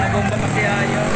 Nagong ba makiyayo?